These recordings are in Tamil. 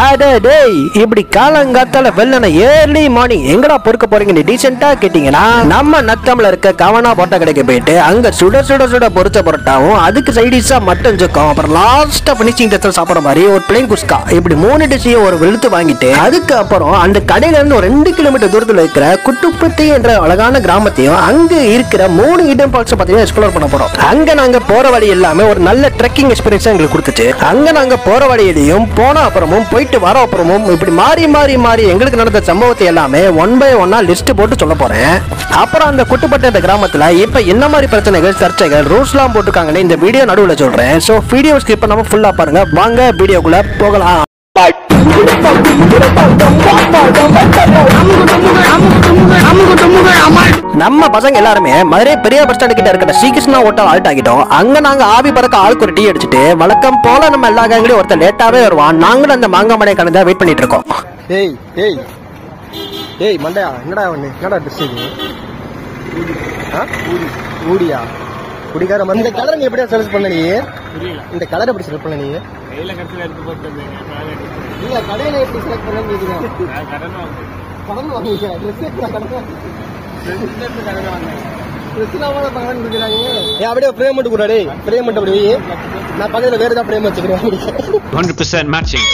அடே டேய் இப்படி காலங்காத்தால வெள்ளன ஏர்லி மார்னிங் எங்கடா பொறுக்க போறீங்கன்னு டீசெண்டா கேட்டீங்கன்னா நம்ம நத்தம்ல இருக்க கவனா பொட்டை கடைக்கு போயிட்டு அங்க சுட சுட சுட பொரிச்ச பரோட்டாவும் அதுக்கு சைடிஷா மட்டன் சுக்கம் அப்புறம் லாஸ்டா பினிஷிங் டச்சல் சாப்பிட்ற மாதிரி ஒரு பிளேன் குஸ்கா. இப்படி மூணு டிஷ்ஷையும் ஒரு வெளுத்து வாங்கிட்டு அதுக்கப்புறம் அந்த கடையில இருந்து ஒரு ரெண்டு கிலோமீட்டர் தூரத்துல இருக்கிற குட்டுப்பத்தி என்ற அழகான கிராமத்தையும் அங்க இருக்கிற மூணு இடம் ஃபால்ஸ் பார்த்தீங்கன்னா எக்ஸ்ப்ளோர் பண்ண போறோம். அங்க நாங்க போற வழி எல்லாமே ஒரு நல்ல ட்ரெக்கிங் எக்ஸ்பீரியன்ஸ் எங்களுக்கு கொடுத்துச்சு. அங்க நாங்க போற வழியிலையும் போன அப்புறமும் போயிட்டு வர அப்புறமும் இப்படி மாறி மாறி மாறி எங்களுக்கு நடந்த சம்பவத்தை எல்லாமே ஒன் பை ஒன்னா லிஸ்ட் போட்டு சொல்ல போறேன். அப்புறம் அந்த குட்டுப்பட்ட இந்த கிராமத்துல இப்ப என்ன மாதிரி பிரச்சனைகள் சர்ச்சைகள் ரூல்ஸ்லாம் போட்டுருக்காங்கன்னு இந்த வீடியோ நடுவில் சொல்றேன். ஸோ வீடியோ ஸ்கிப் பண்ணாம ஃபுல்லா பாருங்க. வாங்க வீடியோக்குள்ள போகலாம். நம்ம பசங்க எல்லாருமே மதுரை பெரிய பஸ் ஸ்டாண்ட் கிட்ட இருக்கிற ஸ்ரீகிருஷ்ணா ஹோட்டல் ஆல்ட் ஆகிட்டோம். அங்க நாங்க ஆவி பறக்க ஆளுக்கு ஒரு டீ அடிச்சுட்டு வழக்கம் போல நம்ம எல்லா கேங்களையும் ஒருத்தர் லேட்டாவே வருவான். நாங்களும் அந்த மாங்காய் மடை கலந்தா வெயிட் பண்ணிட்டு இருக்கோம். டேய் டேய். டேய் மண்டையா என்னடா ஒண்ணு என்னடா ட்ரெஸ் இது? ஆ? ஊடியா? குடிக்கார மந்த கலர் நீ எப்படியா செலக்ட் பண்ண நீ? இந்த கலர் எப்படி செலக்ட் பண்ண நீ இல்ல கடையில எப்படி செலக்ட் கேக்குறேன் கடன் வாங்குங்க ட்ரெஸ் ஏன் அப்படியே மட்டும் கூட டேய். மட்டும் அப்படி. நான் பக்கத்துல வேற ஏதாவது ஃப்ரேம் வச்சுக்கிறேன். 100% matching.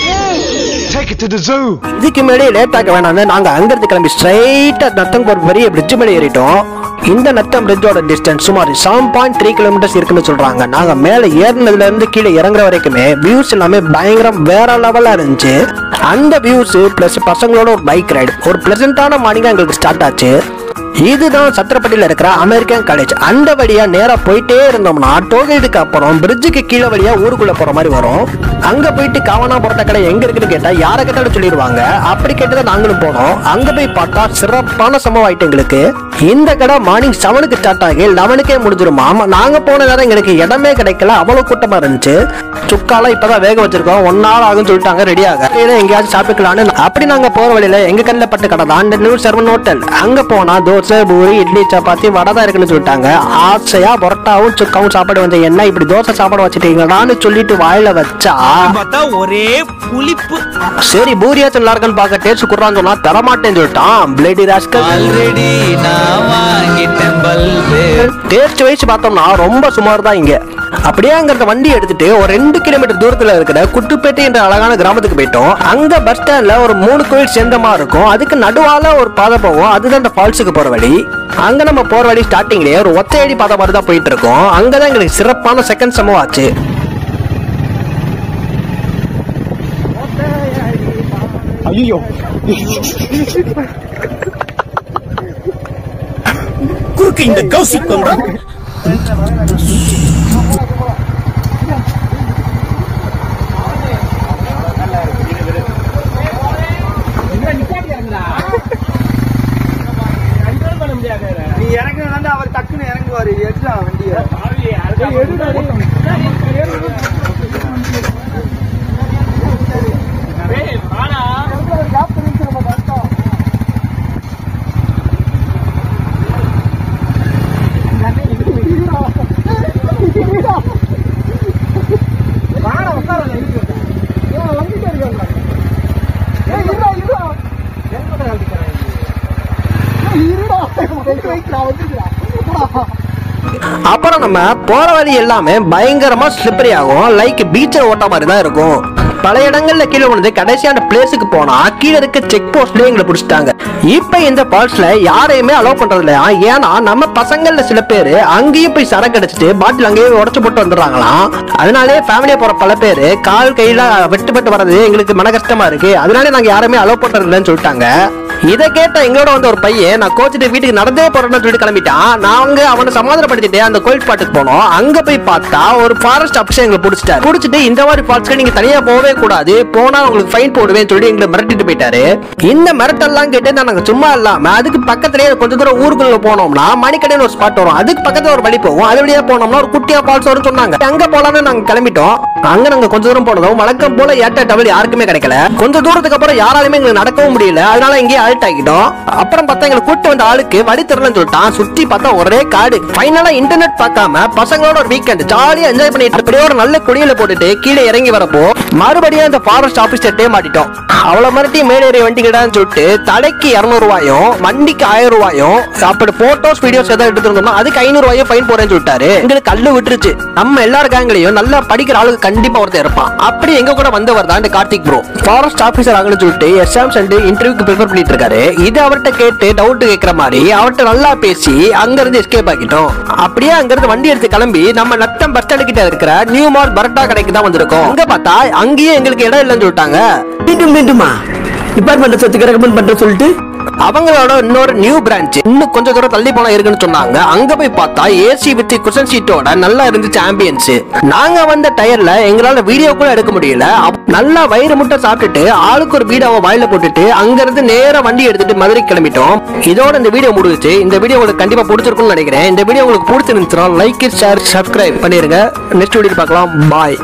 Take it to the zoo. இதுக்கு மேலே லேட் ஆக வேணாம். நாங்க அங்கிருந்து கிளம்பி ஸ்ட்ரைட்டா நத்தம் ஒரு பெரிய பிரிட்ஜ் மேலே ஏறிட்டோம். இந்த நத்தம் பிரிட்ஜோட டிஸ்டன்ஸ் சுமார் செவன் பாயிண்ட் த்ரீ கிலோமீட்டர்ஸ் இருக்குன்னு சொல்றாங்க. நாங்க மேல ஏறினதுல இருந்து கீழே இறங்குற வரைக்குமே வியூஸ் எல்லாமே பயங்கரம் வேற லெவலா இருந்துச்சு. அந்த வியூஸ் பிளஸ் பசங்களோட ஒரு பைக் ரைடு ஒரு பிளசண்டான மார்னிங்கா எங்களுக்கு ஸ்டார்ட் ஆச்சு. இதுதான் சத்திரப்பட்டியில் இருக்கிற அமெரிக்கன் காலேஜ் அந்த வழியா நேரா போயிட்டே இருந்தோம்னா டோல்கேட்டுக்கு அப்புறம் பிரிட்ஜுக்கு கீழே வழியா ஊருக்குள்ள போற மாதிரி வரும். அங்க போயிட்டு காவனா பரோட்டா கடை எங்க இருக்குன்னு கேட்டா யாரை கேட்டாலும் சொல்லிடுவாங்க. அப்படி கேட்டுதான் நாங்களும் போனோம். அங்க போய் பார்த்தா சிறப்பான சம்பவம் ஆயிட்டு எங்களுக்கு. இந்த கடை மார்னிங் செவனுக்கு ஸ்டார்ட் ஆகி லெவனுக்கே முடிஞ்சிருமா? ஆமா நாங்க போன நேரம் எங்களுக்கு இடமே கிடைக்கல. அவ்வளவு கூட்டமா இருந்துச்சு. சுக்கால இப்பதான் வேக வச்சிருக்கோம். ஒன் நாள் ஆகும் சொல்லிட்டாங்க ரெடி ஆக. எங்கேயாச்சும் சாப்பிட்டுக்கலாம்னு அப்படி நாங்க போற வழியில எங்க கண்ணில் பட்டு கடை தான் நியூ செவன் ஹோட்டல் அங்க போனா தோசை பூரி இட்லி சப்பாத்தி வடை தான் இருக்குன்னு சொல்லிட்டாங்க. ஆசையா பரோட்டாவும் சுக்காவும் சாப்பாடு வந்து என்ன இப்படி தோசை சாப்பாடு வச்சுட்டீங்களான்னு சொல்லிட்டு வாயில வச்சா? ஒரே புளிப்பு. சரி பூரியாச்சும் நல்லா இருக்குன்னு பார்க்க டேஸ்ட் குடுறான்னு சொன்னா தரமாட்டேன்னு சொல்லிட்டான். பிளேடி ராஸ்கல் ஆல்ரெடி நான் வாங்கிட்டேன் டேஸ்ட் வைஸ் பார்த்தோம்னா ரொம்ப சுமார் தான் இங்க. அப்படியே அங்க அந்த வண்டி எடுத்துட்டு ஒரு ரெண்டு கிலோமீட்டர் தூரத்துல இருக்கிற குட்டுப்பேட்டை என்ற அழகான கிராமத்துக்கு போயிட்டோம். அங்க பஸ் ஸ்டாண்ட்ல ஒரு மூணு கோயில் சேர்ந்தமா இருக்கும். அதுக்கு நடுவால ஒரு பாதை போவோம் அதுதான் அந்த ஃபால்ஸுக்கு போற வழி. அங்க நம்ம போற வழி ஸ்டார்டிங்லயே ஒரு ஒத்தையடி பாதை மாதிரி தான் போயிட்டு இருக்கோம். அங்கதான் எங்களுக்கு சிறப்பான செகண்ட் சம்பவம் ஆச்சு. ஐயோ குறுக்கு இந்த கௌசிக் கொண்டு நீ இறங்குனா அவர் டக்குன்னு இறங்குவாரு. எடுறா வண்டிய. அப்புறம் நம்ம போற வழி எல்லாமே பயங்கரமா ஸ்லிப்பரி ஆகும். லைக் பீச்சில் ஓட்ட மாதிரி தான் இருக்கும். பல இடங்கள்ல கீழே விழுந்து கடைசியான பிளேஸுக்கு போனா கீழே இருக்க செக் போஸ்ட்லயே எங்களை பிடிச்சிட்டாங்க. இப்ப இந்த பால்ஸ்ல யாரையுமே அலோவ் பண்றது இல்லையா ஏன்னா நம்ம பசங்கள்ல சில பேர் அங்கேயும் போய் சரக்கு அடிச்சிட்டு பாட்டில் அங்கேயே உடச்சு போட்டு வந்துடுறாங்களாம். அதனாலே ஃபேமிலியா போற பல பேர் கால் கையில வெட்டுப்பட்டு வர்றது எங்களுக்கு மன கஷ்டமா இருக்கு. அதனாலே நாங்க யாருமே அலோவ் பண்றது இல்லைன்னு சொல்லிட்டாங்க. இதை கேட்ட எங்களோட வந்த ஒரு பையன் நான் கோச்சிட்டு வீட்டுக்கு நடந்தே போறேன்னு சொல்லிட்டு கிளம்பிட்டான். அவங்க அவனை சமாதானப்படுத்திட்டு அந்த கோயில் பாட்டுக்கு போனோம். அங்க போய் பார்த்தா ஒரு ஃபாரஸ்ட் ஆஃபீஸர் எங்களை பிடிச்சிட்டாரு. பிடிச்சிட்டு இந்த மாதிரி ஃபால்ஸ்க்கு நீங்க தனியா போகவே கூடாது. போனா உங்களுக்கு ஃபைன் போடுவேன்னு சொல்லி எங்களை மிரட்டிட்டு போயிட்டாரு. இந்த மிரட்டெல்லாம் கேட்டு நாங்க சும்மா இல்லாம அதுக்கு பக்கத்துலயே கொஞ்ச தூரம் ஊருக்குள்ள போனோம்னா மணிக்கடைன்னு ஒரு ஸ்பாட் வரும். அதுக்கு பக்கத்துல ஒரு வழி போகும். அது வழியா போனோம்னா ஒரு குட்டியா ஃபால்ஸ் வரும்னு சொன்னாங்க. அங்க போலாம்னு நாங்க கிளம்பிட்டோம். அங்க நாங்க கொஞ்ச தூரம் போனதும் வழக்கம் போல ஏட்ட டபுள் யாருக்குமே கிடைக்கல. கொஞ்ச தூரத்துக்கு அப்புறம் யாராலுமே எங்களுக்கு நடக்கவும் முடியல. அதனால இங்கே ஆல்ட் ஆகிட்டோம். அப்புறம் பார்த்தா எங்களை கூட்டு வந்த ஆளுக்கு வழி தெரியலன்னு சொல்லிட்டான். சுத்தி பார்த்தா ஒரே காடு. ஃபைனலா இன்டர்நெட் பார்க்காம பசங்களோட ஒரு வீக்கெண்ட் ஜாலியா என்ஜாய் பண்ணிட்டு அப்படியே ஒரு நல்ல குடியில போட்டுட்டு கீழே இறங்கி வரப்போ மறுபடியும் அந்த ஃபாரஸ்ட் ஆபீஸ் மாட்டிட்டோம் அவளை மிரட்டி மேலேறி வண்டிக்கிட்டான்னு சொல்லிட்டு தலைக்கு இரநூறுவாயும் வண்டிக்கு ஆயிரம் ரூபாயும் அப்படி போட்டோஸ் வீடியோஸ் ஏதாவது எடுத்துருந்தோம்னா அதுக்கு ஐநூறு ஃபைன் போறேன்னு சொல்லிட்டாரு. எங்களுக்கு கல்லு விட்டுருச்சு. நம்ம எல்லா கேங்லயும் நல்லா படிக்கிற ஆளுக்கு கண்டிப்பா ஒருத்தர் இருப்பான். அப்படி எங்க கூட வந்தவர் தான் இந்த கார்த்திக் ப்ரோ ஃபாரஸ்ட் ஆஃபீஸர் ஆகணும்னு சொல்லிட்டு எஸ்ஆம் சென்று இன்டர்வியூக்கு ப்ரிப்பேர் பண்ணிட்டு இருக்காரு. இது அவர்கிட்ட கேட்டு டவுட் கேட்கிற மாதிரி அவர்கிட்ட நல்லா பேசி அங்கிருந்து எஸ்கேப் ஆகிட்டோம் அப்படியே அங்க இருந்து வண்டி எடுத்து கிளம்பி நம்ம நத்தம் பஸ் ஸ்டாண்டு கிட்ட இருக்கிற நியூ மார்க் பரோட்டா கடைக்கு தான் வந்திருக்கோம். அங்க பார்த்தா அங்கேயே எங்களுக்கு இடம் இல்லைன்னு சொல்லிட்டாங்க. மீண்டும் மீண்டும் டிபார்ட்மெண்ட் சொத்துக்கு ரெக்கமெண்ட் பண்ற சொல்லிட்டு? அவங்களோட இன்னொரு நியூ பிரான்ச் இன்னும் கொஞ்சம் தூரம் தள்ளி போனா இருக்குன்னு சொன்னாங்க. அங்க போய் பார்த்தா ஏசி வித் குஷன் சீட்டோட நல்லா இருந்துச்சு ஆம்பியன்ஸ் நாங்க வந்த டயர்ல எங்களால வீடியோ கூட எடுக்க முடியல. நல்லா வயிறு முட்டை சாப்பிட்டுட்டு ஆளுக்கு ஒரு வீடாவை வாயில போட்டுட்டு அங்க இருந்து நேரா வண்டி எடுத்துட்டு மதுரை கிளம்பிட்டோம். இதோட இந்த வீடியோ முடிஞ்சுச்சு. இந்த வீடியோ உங்களுக்கு கண்டிப்பா பிடிச்சிருக்கும்னு நினைக்கிறேன். இந்த வீடியோ உங்களுக்கு பிடிச்சிருந்துச்சுன்னா லைக் ஷேர் சப்ஸ்கிரைப் பண்ணிருங்க. நெக்ஸ்ட் வீடியோ பார்க்கலாம். பாய்